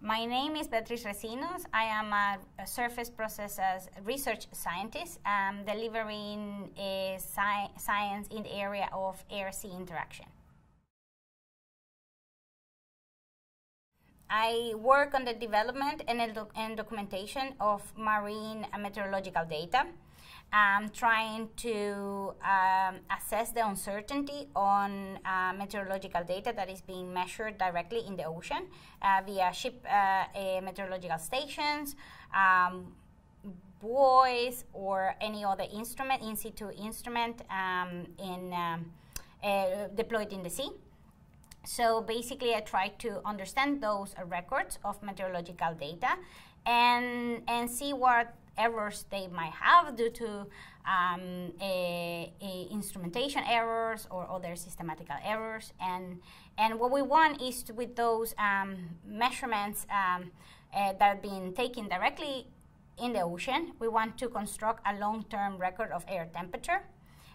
My name is Beatriz Recinos. I am a, a surface processes research scientist um, delivering sci science in the area of air-sea interaction. I work on the development and, and documentation of marine meteorological data um, trying to um, assess the uncertainty on uh, meteorological data that is being measured directly in the ocean uh, via ship uh, meteorological stations, um, buoys, or any other instrument, in situ instrument um, in, um, uh, deployed in the sea. So basically, I try to understand those records of meteorological data and, and see what errors they might have due to um, a, a instrumentation errors or other systematical errors. And, and what we want is to, with those um, measurements um, uh, that are being taken directly in the ocean, we want to construct a long-term record of air temperature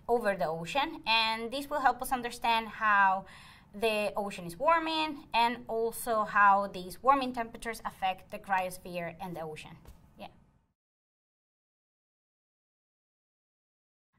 over the ocean. And this will help us understand how the ocean is warming and also how these warming temperatures affect the cryosphere and the ocean.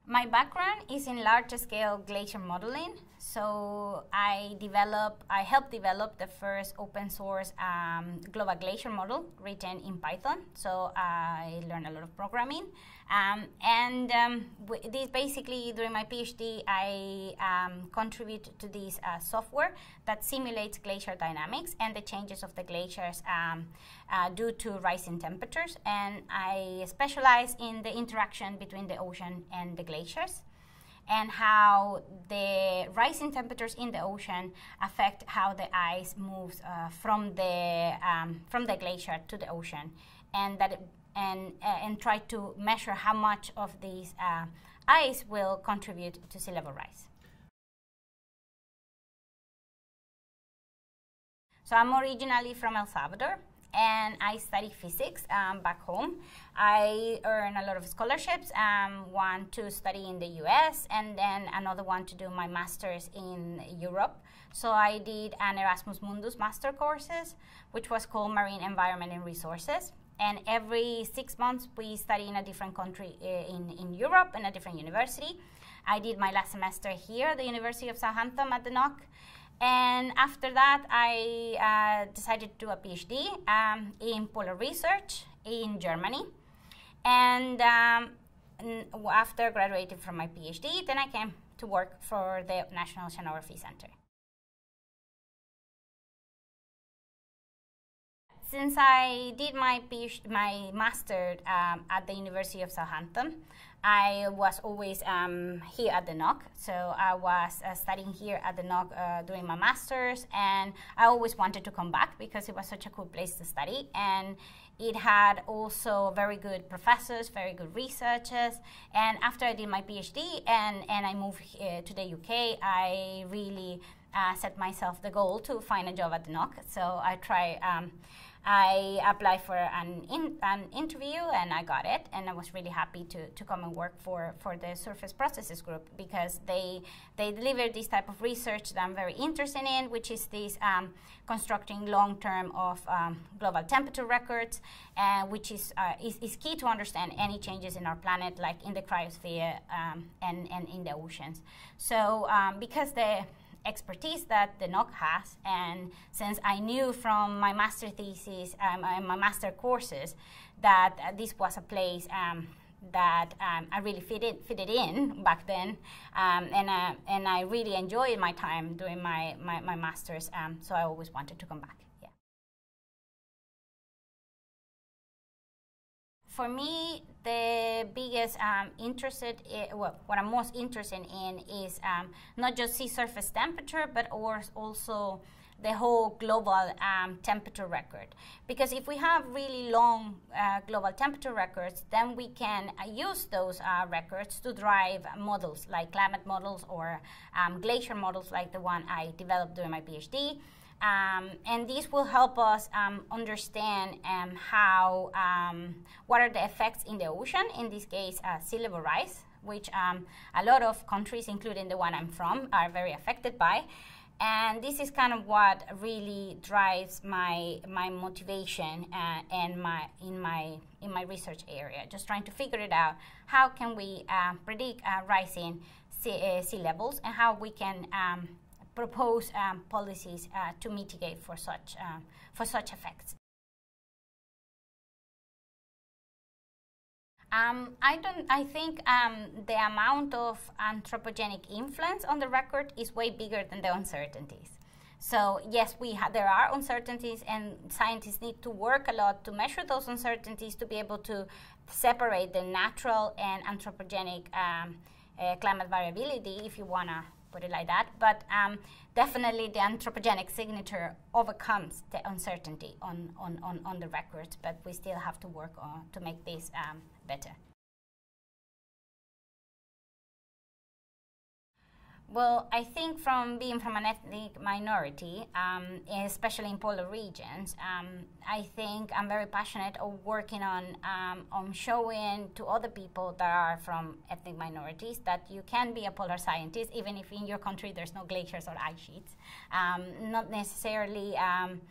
My background is in large scale glacier modeling. So I develop, I helped develop the first open source um, global glacier model written in Python. So I learned a lot of programming. Um, and um, this basically, during my PhD, I um, contribute to this uh, software that simulates glacier dynamics and the changes of the glaciers um, uh, due to rising temperatures. And I specialize in the interaction between the ocean and the glaciers and how the rising temperatures in the ocean affect how the ice moves uh, from the um, from the glacier to the ocean, and that it, and uh, and try to measure how much of this uh, ice will contribute to sea level rise. So I'm originally from El Salvador, and I study physics um, back home. I earn a lot of scholarships, um, one to study in the US, and then another one to do my master's in Europe. So I did an Erasmus Mundus master courses, which was called Marine Environment and Resources. And every six months, we study in a different country uh, in, in Europe, in a different university. I did my last semester here at the University of Southampton at the NOC. And after that, I uh, decided to do a PhD um, in polar research in Germany. And um, after graduating from my PhD, then I came to work for the National Oceanography Center. Since I did my PhD, my master um, at the University of Southampton, I was always um, here at the NOC. So I was uh, studying here at the NOC uh, doing my master's, and I always wanted to come back because it was such a cool place to study. And it had also very good professors, very good researchers. And after I did my PhD and, and I moved to the UK, I really uh, set myself the goal to find a job at the NOC. So I try. Um, I applied for an, in, an interview and I got it, and I was really happy to, to come and work for, for the Surface Processes Group because they they deliver this type of research that I'm very interested in, which is this um, constructing long term of um, global temperature records, uh, which is, uh, is, is key to understand any changes in our planet, like in the cryosphere um, and and in the oceans. So um, because the expertise that the NOC has. And since I knew from my master thesis um, and my master courses that uh, this was a place um, that um, I really fitted fitted in back then, um, and uh, and I really enjoyed my time doing my my, my masters. Um, so I always wanted to come back. For me, the biggest um, interested, in, well, what I'm most interested in is um, not just sea surface temperature, but also the whole global um, temperature record. Because if we have really long uh, global temperature records, then we can uh, use those uh, records to drive models like climate models or um, glacier models like the one I developed during my PhD. Um, and this will help us um, understand um, how, um, what are the effects in the ocean, in this case, uh, sea level rise, which um, a lot of countries, including the one I'm from, are very affected by. and this is kind of what really drives my my motivation uh, and my in my in my research area. Just trying to figure it out. How can we uh, predict uh, rising sea, uh, sea, levels and how we can um, propose um, policies uh, to mitigate for such um, for such effects. Um, I don't. I think um, the amount of anthropogenic influence on the record is way bigger than the uncertainties. So yes, we there are uncertainties, and scientists need to work a lot to measure those uncertainties to be able to separate the natural and anthropogenic um, uh, climate variability, if you wanna put it like that. But um, definitely, the anthropogenic signature overcomes the uncertainty on, on, on, on the records. But we still have to work on to make this um, better. Well, I think from being from an ethnic minority, um, especially in polar regions, um, I think I'm very passionate of working on um, on showing to other people that are from ethnic minorities that you can be a polar scientist even if in your country there's no glaciers or ice sheets. Um, not necessarily um,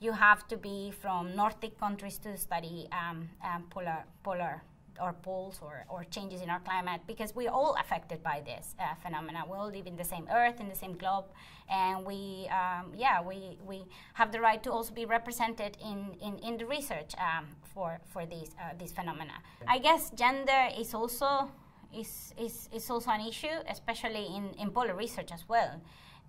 you have to be from Nordic countries to study um, polar polar or poles or, or changes in our climate because we're all affected by this uh, phenomena. We all live in the same earth, in the same globe, and we, um, yeah, we, we have the right to also be represented in, in, in the research um, for, for these, uh, these phenomena. I guess gender is also, is, is, is also an issue, especially in, in polar research as well.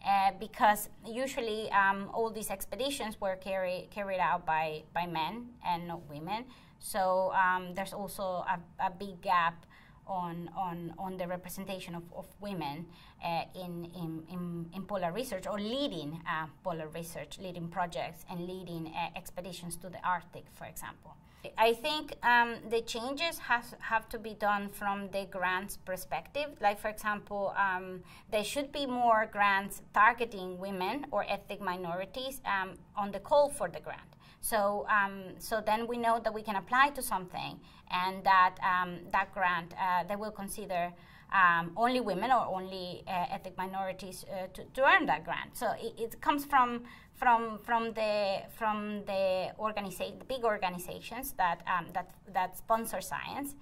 Uh, because usually um, all these expeditions were carry, carried out by, by men and not women. So um, there's also a, a, big gap on, on, on the representation of, of women uh, in, in, in, in, polar research or leading uh, polar research, leading projects and leading uh, expeditions to the Arctic, for example. I think um, the changes has, have to be done from the grants perspective. Like, for example, um, there should be more grants targeting women or ethnic minorities um, on the call for the grant. So, um, so then we know that we can apply to something, and that um, that grant uh, they will consider um, only women or only uh, ethnic minorities uh, to, to, earn that grant. So it, it, comes from from from the from the organiza- the big organizations that um, that that sponsor science,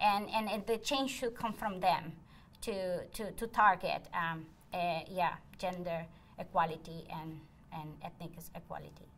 and, and, and the change should come from them to to, to target um, uh, yeah gender equality and and ethnic equality.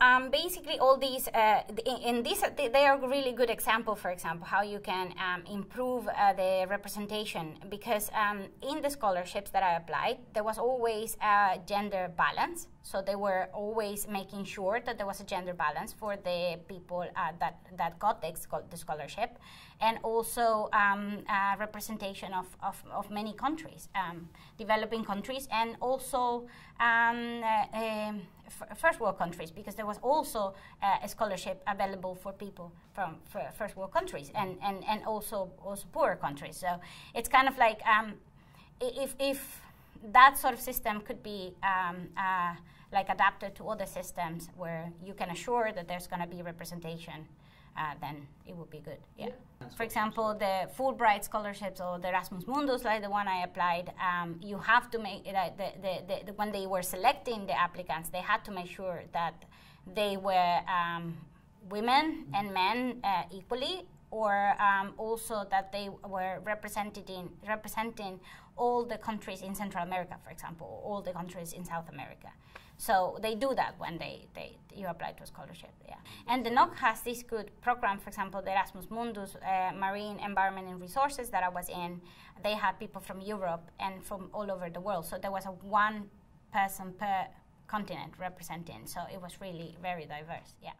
Um, basically, all these, uh, in, this, they are really good example, for example, how you can um, improve uh, the representation. Because um, in the scholarships that I applied, there was always a gender balance. So they were always making sure that there was a gender balance for the people uh, that, that got the, the scholarship. And also um, representation of, of, of, many countries, um, developing countries, and also um, uh, um, first world countries because there was also uh, a scholarship available for people from first world countries and, and, and also also poorer countries. So it's kind of like um, if, if that sort of system could be um, uh, like adapted to other systems where you can assure that there's going to be representation uh, then it would be good. Yeah. yeah For example, the Fulbright scholarships or the Erasmus Mundus, like the one I applied, um, you have to make uh, the, the, the, when they were selecting the applicants, they had to make sure that they were um, women and men uh, equally, or um, also that they were representing representing all the countries in Central America, for example, all the countries in South America. So they do that when they, they you apply to a scholarship. Yeah, and the NOC has this good program. For example, the Erasmus Mundus uh, Marine Environment and Resources that I was in. They had people from Europe and from all over the world. So there was a one person per continent representing. So it was really very diverse. Yeah.